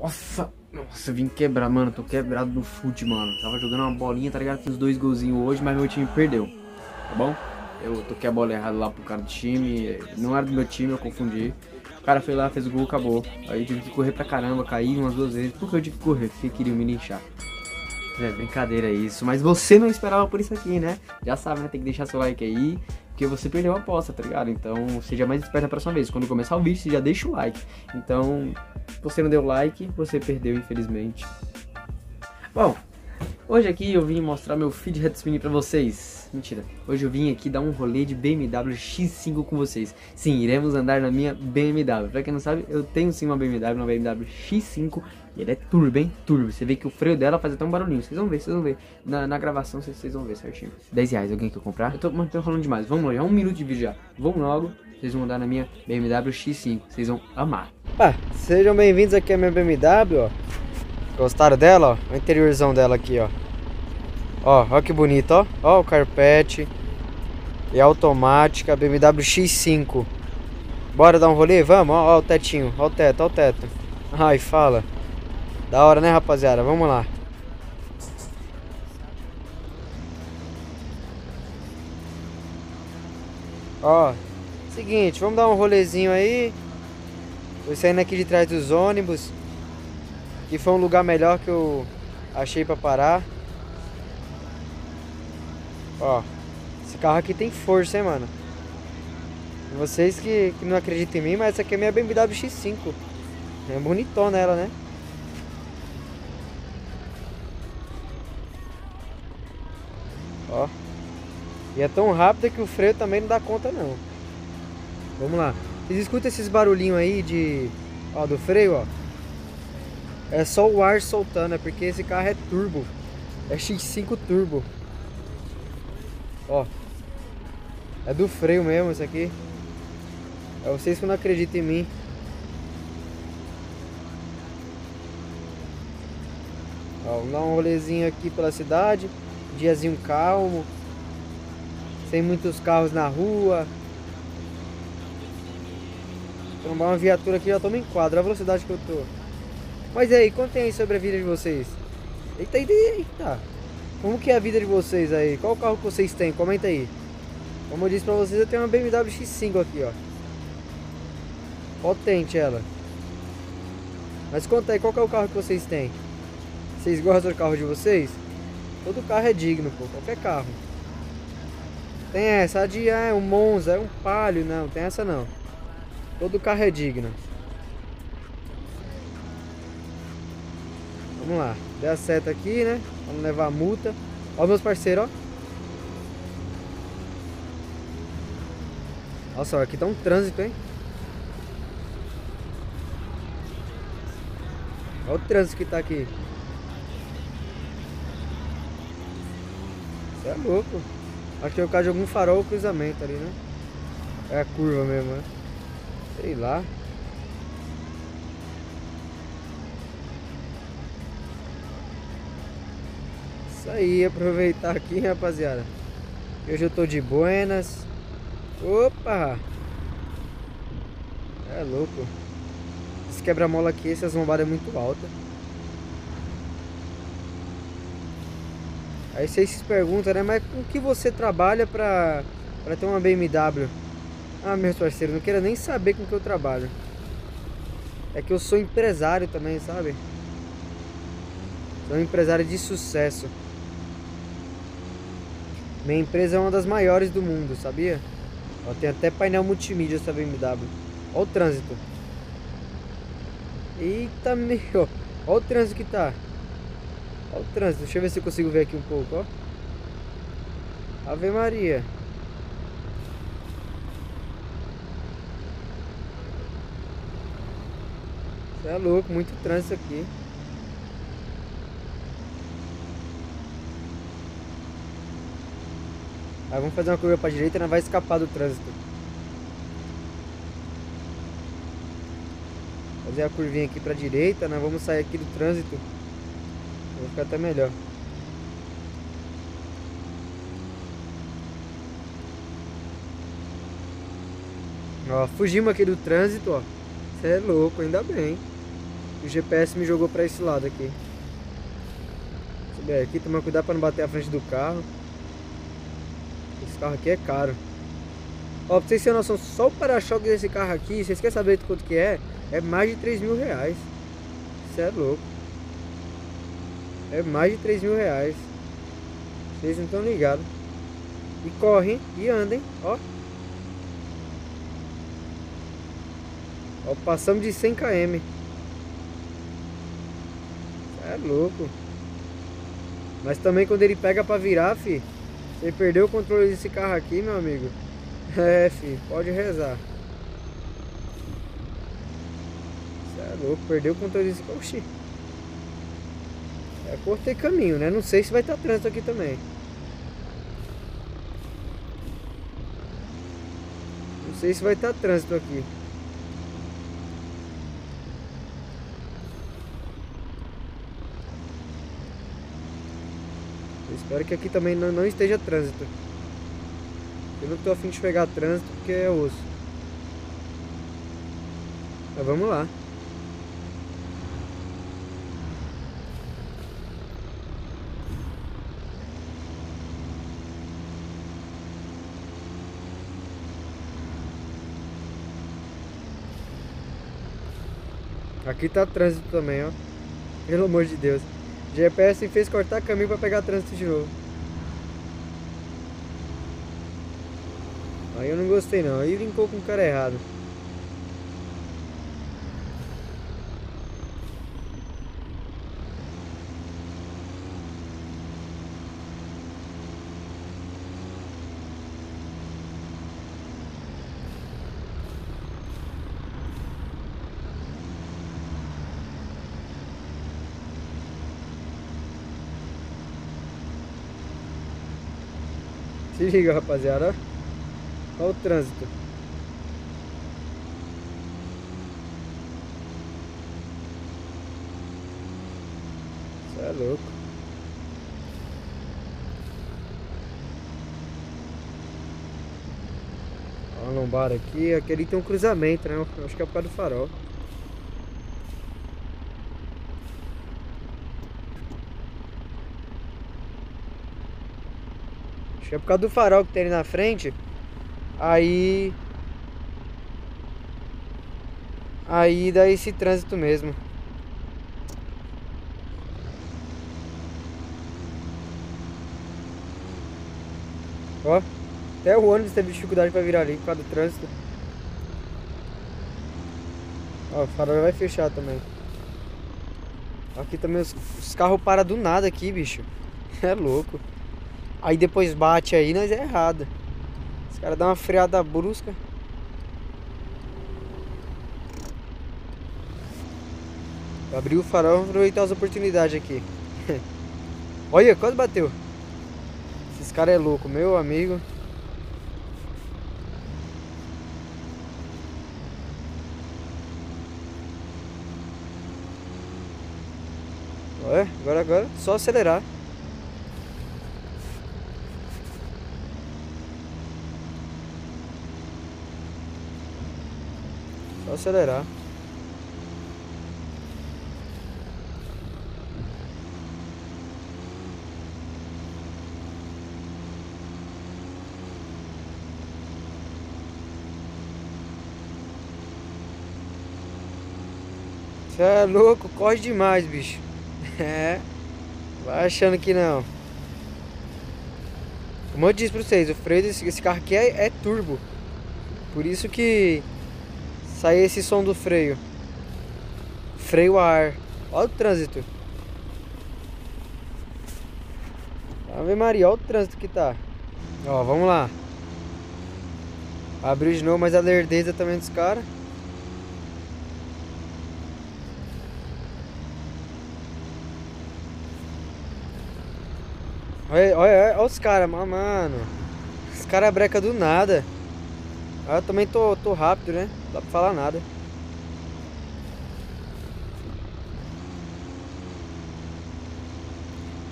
Nossa, nossa, vim quebrar, mano. Tô quebrado no fute, mano. Tava jogando uma bolinha, tá ligado? Fiz dois golzinhos hoje, mas meu time perdeu. Tá bom? Eu toquei a bola errada lá pro cara do time. Não era do meu time, eu confundi. O cara foi lá, fez o gol, acabou. Aí eu tive que correr pra caramba, caí umas duas vezes. Por que eu tive que correr? Porque queria me linchar. É, brincadeira isso. Mas você não esperava por isso aqui, né? Já sabe, né? Tem que deixar seu like aí. Porque você perdeu a aposta, tá ligado? Então, seja mais esperto a próxima vez. Quando começar o vídeo, você já deixa o like. Então, você não deu like, você perdeu, infelizmente. Bom, hoje aqui eu vim mostrar meu feed Redspin pra vocês. Mentira. Hoje eu vim aqui dar um rolê de BMW X5 com vocês. Sim, iremos andar na minha BMW. Pra quem não sabe, eu tenho sim uma BMW, uma BMW X5 e ele é turbo, hein? Turbo. Você vê que o freio dela faz até um barulhinho. Vocês vão ver, vocês vão ver. Na, na gravação vocês, vão ver certinho. 10 reais, alguém quer comprar? Eu tô, mano, tô falando demais. Vamos lá, já um minuto de vídeo já. Vamos logo. Vocês vão andar na minha BMW X5. Vocês vão amar. Ah, sejam bem-vindos aqui à minha BMW, ó. Gostaram dela, ó? O interiorzão dela aqui, ó. Ó, ó que bonito, ó. Ó o carpete. E automática, BMW X5. Bora dar um rolê? Vamos, ó, ó o tetinho. Ó o teto, ó o teto. Ai, fala. Da hora, né, rapaziada? Vamos lá. Ó, seguinte, vamos dar um rolezinho aí. Tô saindo aqui de trás dos ônibus. Que foi um lugar melhor que eu achei pra parar. Ó, esse carro aqui tem força, hein, mano. Vocês que, que não acreditam em mim, mas essa aqui é minha BMW X5. É bonitona ela, né? Ó. E é tão rápida que o freio também não dá conta não. Vamos lá. Vocês escutam esses barulhinhos aí de... Ó, do freio, ó. É só o ar soltando, é porque esse carro é turbo. É X5 turbo. Ó. É do freio mesmo isso aqui. É vocês que não acreditam em mim. Ó, vamos dar um rolezinho aqui pela cidade. Diazinho calmo. Sem muitos carros na rua. Trombar uma viatura aqui já toma em quadro. Olha a velocidade que eu tô. Mas aí, contem aí sobre a vida de vocês. Eita, eita, eita. Como que é a vida de vocês aí? Qual carro que vocês têm? Comenta aí. Como eu disse pra vocês, eu tenho uma BMW X5 aqui, ó. Potente ela. Mas conta aí, qual é o carro que vocês têm? Vocês gostam do carro de vocês? Todo carro é digno, pô. Qualquer carro. Tem essa de ah, é um Monza, é um Palio. Não, tem essa não. Todo carro é digno. Vamos lá. Dê a seta aqui, né? Vamos levar a multa. Ó meus parceiros, ó. Nossa, aqui tá um trânsito, hein? Olha o trânsito que tá aqui. Você é louco. Acho que é o caso de algum farol ou cruzamento ali, né? É a curva mesmo, né? Sei lá. Isso aí, aproveitar aqui, rapaziada. Hoje eu tô de buenas. Opa! É louco. Esse quebra-mola aqui, essas lombadas é muito alta. Aí vocês se perguntam, né? Mas com que você trabalha pra, pra ter uma BMW? Ah, meus parceiros, não queira nem saber com que eu trabalho. É que eu sou empresário também, sabe? Sou um empresário de sucesso. Minha empresa é uma das maiores do mundo, sabia? Ó, tem até painel multimídia essa BMW. Olha o trânsito. Eita, meu. Olha o trânsito que tá. Olha o trânsito. Deixa eu ver se eu consigo ver aqui um pouco, ó. Ave Maria. Você é louco, muito trânsito aqui. Aí vamos fazer uma curva para direita e vai escapar do trânsito. Fazer a curvinha aqui para direita, nós vamos sair aqui do trânsito. Vai ficar até melhor. Ó, fugimos aqui do trânsito, ó. Você é louco, ainda bem. O GPS me jogou pra esse lado aqui. Subir aqui, tomar cuidado pra não bater a frente do carro. Esse carro aqui é caro. Ó, pra vocês terem noção, só o para-choque desse carro aqui, vocês querem saber de quanto que é? É mais de 3 mil reais. Isso é louco. É mais de 3 mil reais. Vocês não estão ligados. E correm e andem, ó. Ó, passamos de 100 km. É louco. Mas também quando ele pega pra virar, fi, você perdeu o controle desse carro aqui, meu amigo. É, fi, pode rezar. Você é louco, perdeu o controle desse carro. Oxi. É, cortei caminho, né? Não sei se vai estar trânsito aqui também. Não sei se vai estar trânsito aqui. Espero que aqui também não, não esteja trânsito. Eu não tô afim de pegar trânsito porque é osso. Mas vamos lá. Aqui tá trânsito também, ó. Pelo amor de Deus. GPS fez cortar caminho pra pegar trânsito de novo. Aí eu não gostei não. Aí brincou com o cara errado. Se liga, rapaziada. Olha o trânsito. Isso é louco. Olha a lombada aqui. Aqui tem um cruzamento, né? Acho que é por causa do farol. Acho é por causa do farol que tem ali na frente. Aí. Aí dá esse trânsito mesmo. Ó, até o ônibus teve dificuldade para virar ali por causa do trânsito. Ó, o farol vai fechar também. Aqui também os, os carros param do nada aqui, bicho. É louco. Aí depois bate aí, nós é errado. Os caras dão uma freada brusca. Abriu o farol, vamos aproveitar as oportunidades aqui. Olha, quase bateu. Esses caras é louco, meu amigo. Olha, agora, agora, só acelerar. Só acelerar. Você é louco, corre demais, bicho. É. Vai achando que não. Como eu disse pra vocês, o freio desse esse carro aqui é, é turbo. Por isso que sai esse som do freio. Freio a ar. Olha o trânsito. Ave Maria, olha o trânsito que tá. Ó, vamos lá. Abriu de novo, mas a lerdeza também dos caras. Olha, olha, olha os caras, mano. Os caras breca do nada. Eu também tô, tô rápido, né? Não dá pra falar nada.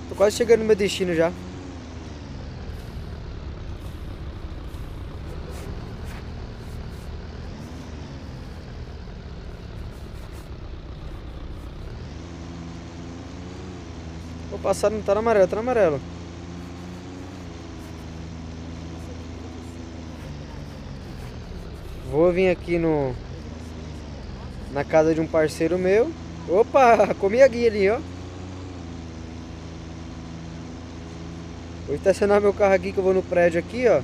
Tô quase chegando no meu destino já. Vou passar, não tá na amarela, tá na amarela. Vou vir aqui no... Na casa de um parceiro meu. Opa, comi a guia ali, ó. Vou estacionar meu carro aqui que eu vou no prédio aqui, ó.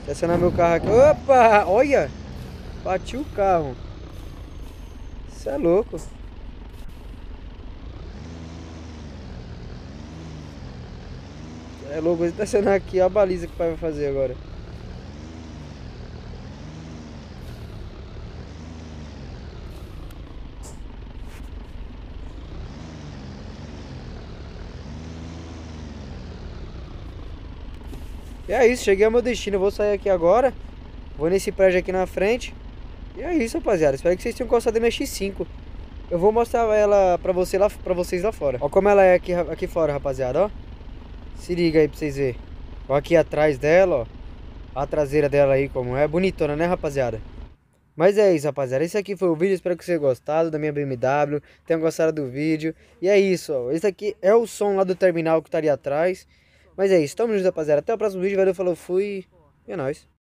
Estacionar meu carro aqui. Opa! Olha! Bati o carro. Isso é louco. É louco, vou estacionar aqui. A baliza que o pai vai fazer agora. E é isso, cheguei ao meu destino. Eu vou sair aqui agora. Vou nesse prédio aqui na frente. E é isso, rapaziada. Espero que vocês tenham gostado da minha X5. Eu vou mostrar ela pra, você lá, pra vocês lá fora. Ó como ela é aqui, aqui fora, rapaziada, ó. Se liga aí pra vocês verem. Aqui atrás dela, ó. A traseira dela aí como é. Bonitona, né, rapaziada? Mas é isso, rapaziada. Esse aqui foi o vídeo. Espero que vocês tenham gostado da minha BMW. Tenham gostado do vídeo. E é isso, ó. Esse aqui é o som lá do terminal que tá ali atrás. Mas é isso, tamo junto, rapaziada. Até o próximo vídeo, valeu, falou, fui. E é nóis.